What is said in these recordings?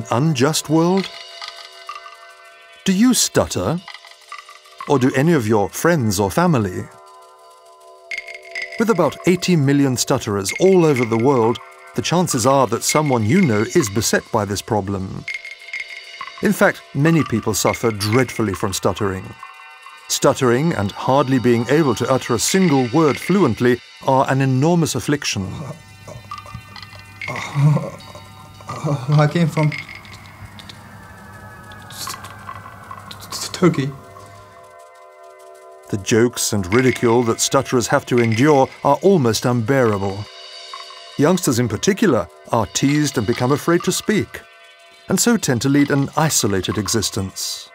an unjust world? Do you stutter? Or do any of your friends or family? With about 80 million stutterers all over the world, the chances are that someone you know is beset by this problem. In fact, many people suffer dreadfully from stuttering. Stuttering and hardly being able to utter a single word fluently are an enormous affliction. I came from Turkey. The jokes and ridicule that stutterers have to endure are almost unbearable. Youngsters in particular are teased and become afraid to speak, and so tend to lead an isolated existence.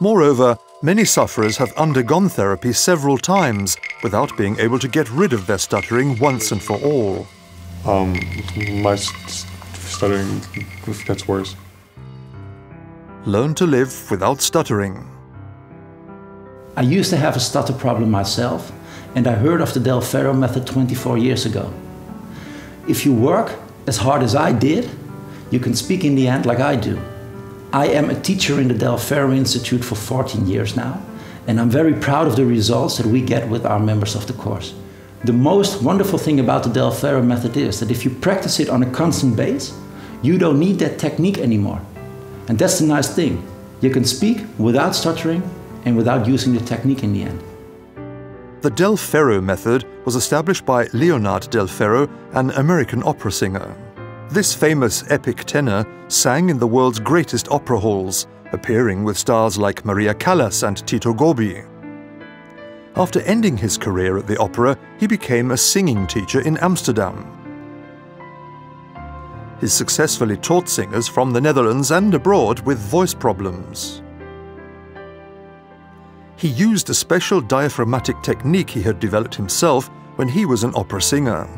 Moreover, many sufferers have undergone therapy several times without being able to get rid of their stuttering once and for all. Um, my stuttering gets worse. Learn to live without stuttering. I used to have a stutter problem myself, and I heard of the Del Ferro method 24 years ago. If you work as hard as I did, you can speak in the end like I do. I am a teacher in the Del Ferro Institute for 14 years now, and I'm very proud of the results that we get with our members of the course. The most wonderful thing about the Del Ferro method is that if you practice it on a constant base, you don't need that technique anymore. And that's the nice thing. You can speak without stuttering and without using the technique in the end. The Del Ferro method was established by Leonard Del Ferro, an American opera singer. This famous epic tenor sang in the world's greatest opera halls, appearing with stars like Maria Callas and Tito Gobbi. After ending his career at the opera, he became a singing teacher in Amsterdam. He successfully taught singers from the Netherlands and abroad with voice problems. He used a special diaphragmatic technique he had developed himself when he was an opera singer.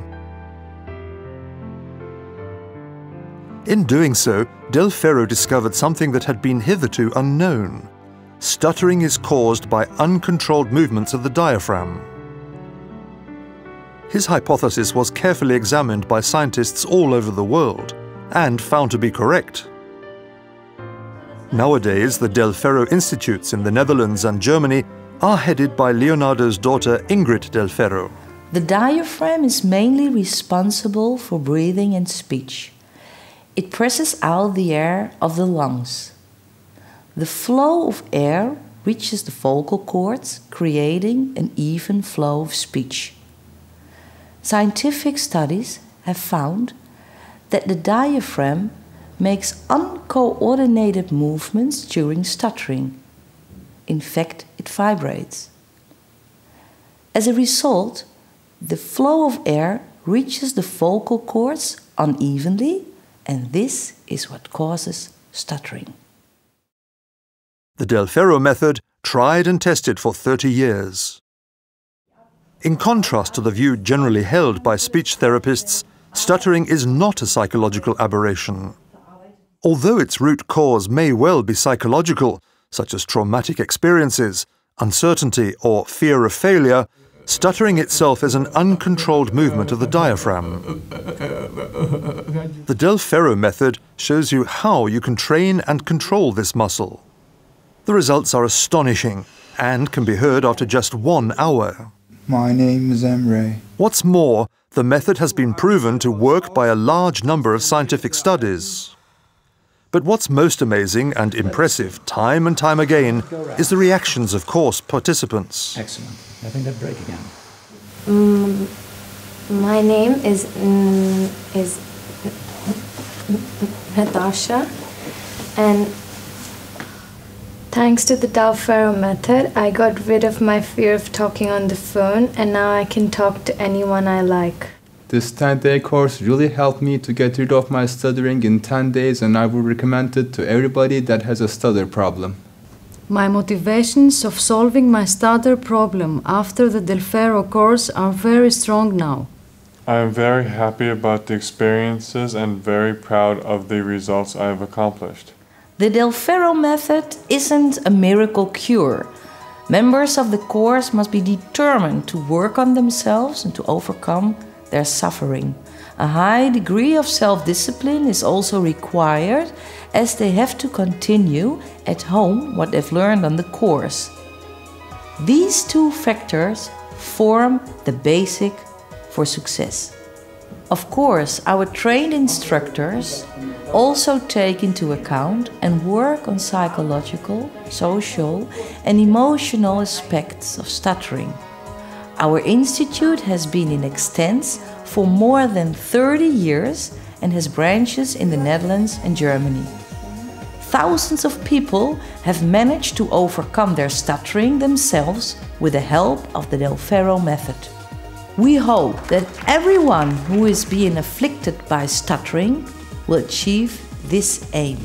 In doing so, Del Ferro discovered something that had been hitherto unknown. Stuttering is caused by uncontrolled movements of the diaphragm. His hypothesis was carefully examined by scientists all over the world and found to be correct. Nowadays, the Del Ferro Institutes in the Netherlands and Germany are headed by Leonardo's daughter Ingrid Del Ferro. The diaphragm is mainly responsible for breathing and speech. It presses out the air of the lungs. The flow of air reaches the vocal cords, creating an even flow of speech. Scientific studies have found that the diaphragm makes uncoordinated movements during stuttering. In fact, it vibrates. As a result, the flow of air reaches the vocal cords unevenly, and this is what causes stuttering. The Del Ferro method tried and tested for 30 years. In contrast to the view generally held by speech therapists, stuttering is not a psychological aberration. Although its root cause may well be psychological, such as traumatic experiences, uncertainty, or fear of failure, stuttering itself is an uncontrolled movement of the diaphragm. The Del Ferro method shows you how you can train and control this muscle. The results are astonishing and can be heard after just one hour. My name is Emre. What's more, the method has been proven to work by a large number of scientific studies. But what's most amazing and impressive, time and time again, is the reactions of course participants. Excellent. I think that break again. Mm, my name is mm, is Natasha, and thanks to the Del Ferro method, I got rid of my fear of talking on the phone, and now I can talk to anyone I like. This 10 day course really helped me to get rid of my stuttering in 10 days, and I would recommend it to everybody that has a stutter problem. My motivations of solving my stutter problem after the Del Ferro course are very strong now. I am very happy about the experiences and very proud of the results I have accomplished. The Del Ferro method isn't a miracle cure. Members of the course must be determined to work on themselves and to overcome their suffering. A high degree of self discipline is also required as they have to continue at home what they've learned on the course. These two factors form the basic for success. Of course, our trained instructors also take into account and work on psychological, social, and emotional aspects of stuttering. Our institute has been in extents for more than 30 years and has branches in the Netherlands and Germany. Thousands of people have managed to overcome their stuttering themselves with the help of the Del Ferro method. We hope that everyone who is being afflicted by stuttering will achieve this aim.